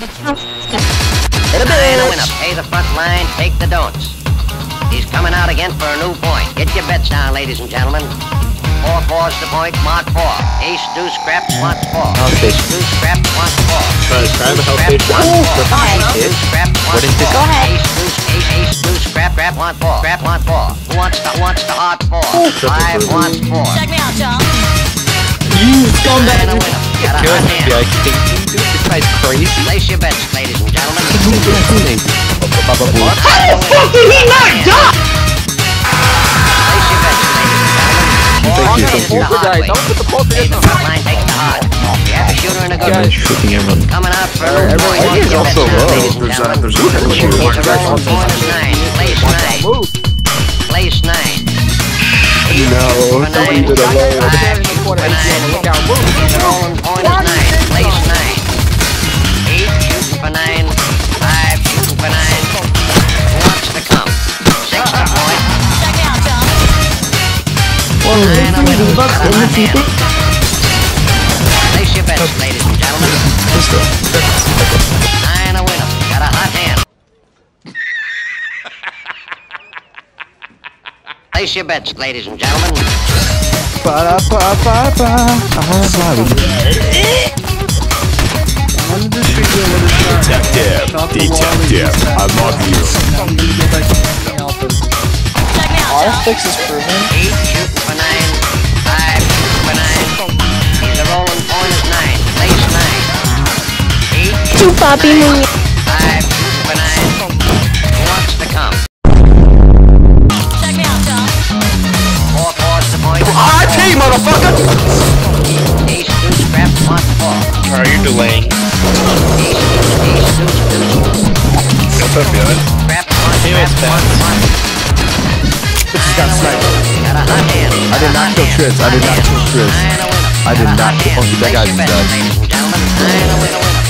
Hit a Nine a winner. Pay the front line, take the don'ts. He's coming out again for a new point. Get your bets down, ladies and gentlemen. Four fours to point, mark four. Ace, deuce, scrap, wants four. House Ace, station. deuce, scrap, wants four. Ace, try the deuce, house scrap, station. wants Ooh, four. the Ace, house deuce, scrap, What wants is this? Go ahead. Ace, deuce, ace, ace, deuce, scrap, scrap, wants four. Scrap, wants four. Who wants to, who wants to odd four? Five wants four. Check me out, y'all. You scumbag. winner. Got a Kill hot him, be hand. like thinking, dude, this guy's crazy. Place your bets, ladies and gentlemen. How the fuck did he not die? Place your bets, ladies and gentlemen. Four Thank you, is thank the you. hard Guys, way. don't put the Pay poltergeist the on. front line, take the hard. You have a shooter and a good Guys, one. shooting everyone. Coming out for a Uh, little everyone- point. He's Get also bets down, low. ladies and There's a, gentlemen. there's a couple He's shooting a rolling point is nine. Place nine. Move. Place nine. No, For nine. somebody did a low. Five, shoot for nine. He's a rolling point is nine. Place Nine a winner. Got a hot hand. Place your bets, ladies and gentlemen. Nine a winner. Got a hot hand. Place your bets, ladies and gentlemen. Detective, detective, I love you. Y'all. fix is proven. Eight shooting for papi nine. Five shooting for nine. Who wants to? Check me out, y'all. Four fours to point. RIP, motherfucker! Ace deuce scrap one four. Are you delaying? Ace deuce ace deuce deuce. What's up, guys? Scrap one He scrap was one fast. one. This has got Nine sniped. winner. Got a hot hand. I did not kill Triz. I did not kill Triz. Nine a winner. I did not kill- oh, that Place guy's your bets, dead.